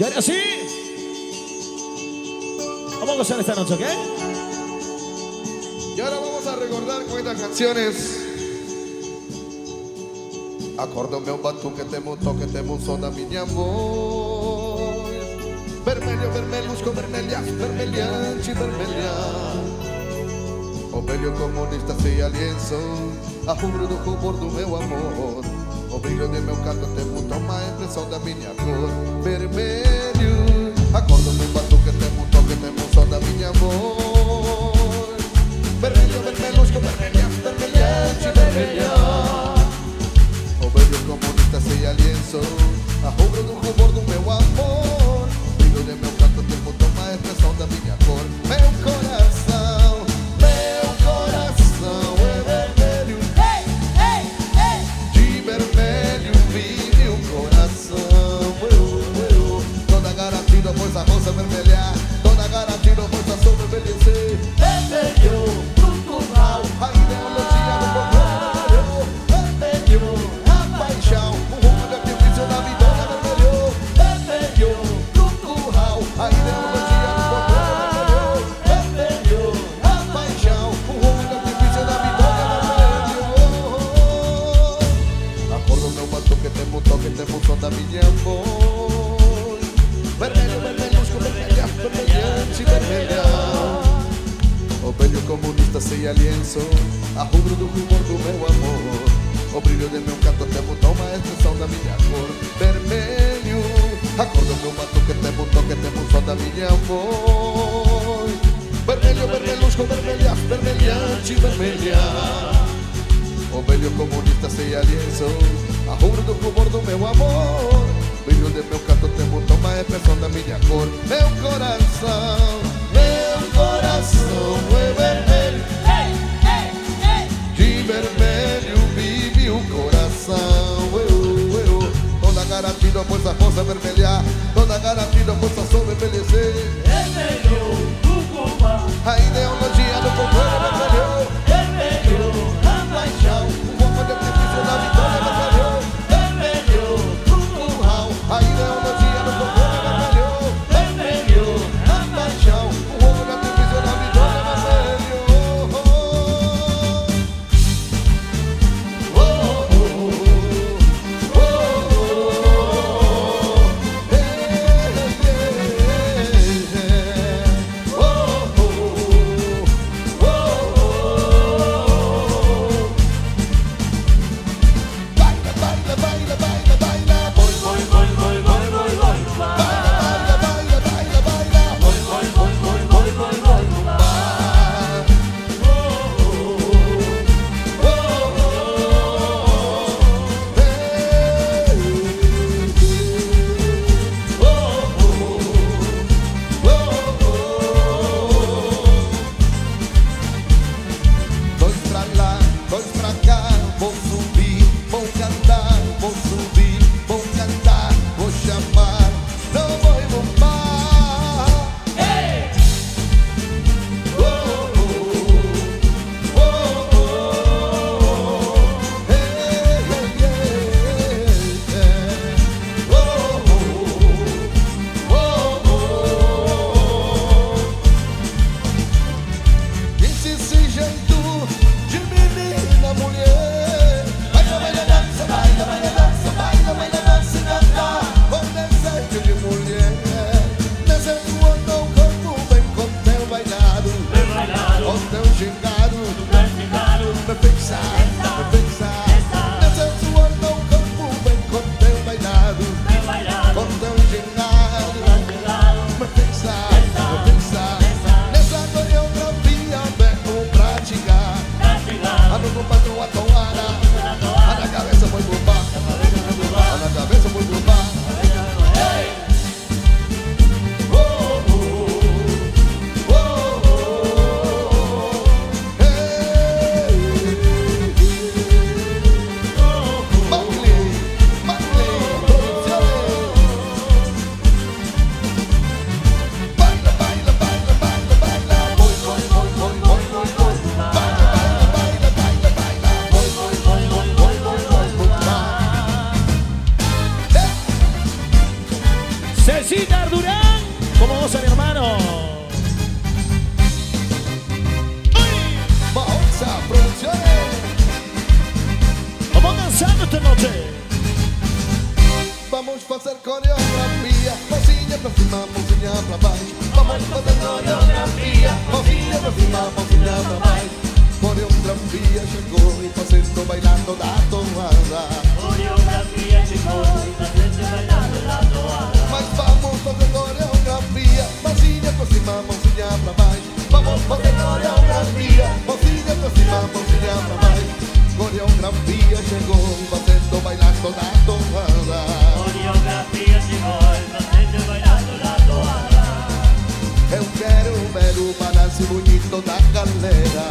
Y ahora sí, vamos a gozar esta noche, ¿ok? Y ahora vamos a recordar con estas canciones. Acorda meu batuque, um toque, temos som da minha voz. Vermelho, vermelhusco, vermelha, vermelhante, vermelha. Ovelho comunista sem aliança, a rubro do rubor do meu amor. Ouvir de meu canto até toma a impressão da minha cor. Vermelho Acordo, meu batuque temo um toque, temo um som da minha voz. Vermelho, vermelhosco, vermelha, vermelhante, vermelhão. A rubro do rumor do meu amor. O brilho de meu canto tem mudou uma expressão da minha cor. Vermelho, acordo meu batuque, tem um toque, tem som da minha voz. Vermelho, vermelhusco, vermelha, vermelhante, vermelha. Ovelho comunista sem aliança A rubro do rumor do meu amor Brilho de meu canto tem muito uma expressão da minha cor Meu coração, meu coração danzando esta noche. Vamos fazer coreografia Mocinha pra cima, mocinha pra baixo Vamos fazer coreografia Mocinha pra cima, mocinha pra baixo Coreografia chegou e fazendo bailando da toada Coreografia chegou e fazendo bailando da toada Mas vamos fazer coreografia Mocinha pra cima, mocinha pra baixo Vamos fazer coreografia Mocinha pra cima, mocinha pra baixo Coreografia chegou e fazendo bailando da toada Coreografia chegou e fazendo bailando da toada Eu quero ver o balanço bonito da galera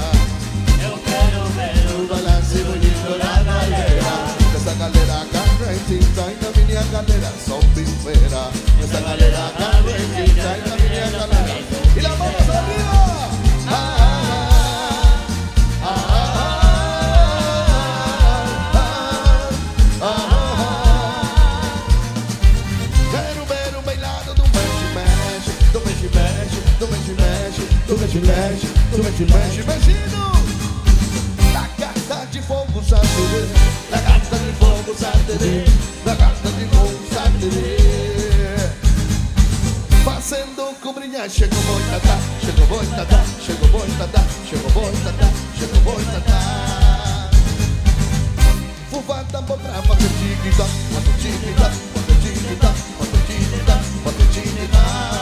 Eu quero ver O balanço bonito da galera Essa galera carretita e na minha galera só bifeira Essa galera mexe, do mexe, mexe, mexendo. Da gata de fogo, saberê, da gata de fogo, saberê, da gata de fogo, saberê. Fazendo cobrinha, chegou boi tatá, chegou boi tatá, chegou boi tatá, chegou boi tatá, chegou boi tatá. Fufata pra fazer tic-tac, fazer tic-tac, fazer tic-tac, fazer tic-tac, fazer tic-tac.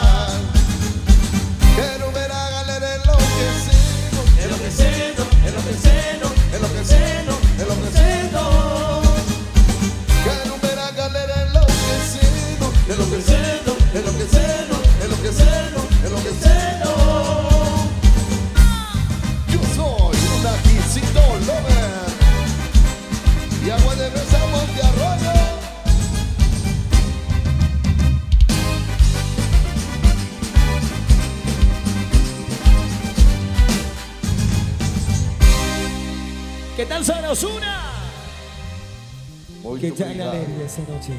¿Qué tal, Zona Osuna? Muy ¿Qué tal alegría esa noche?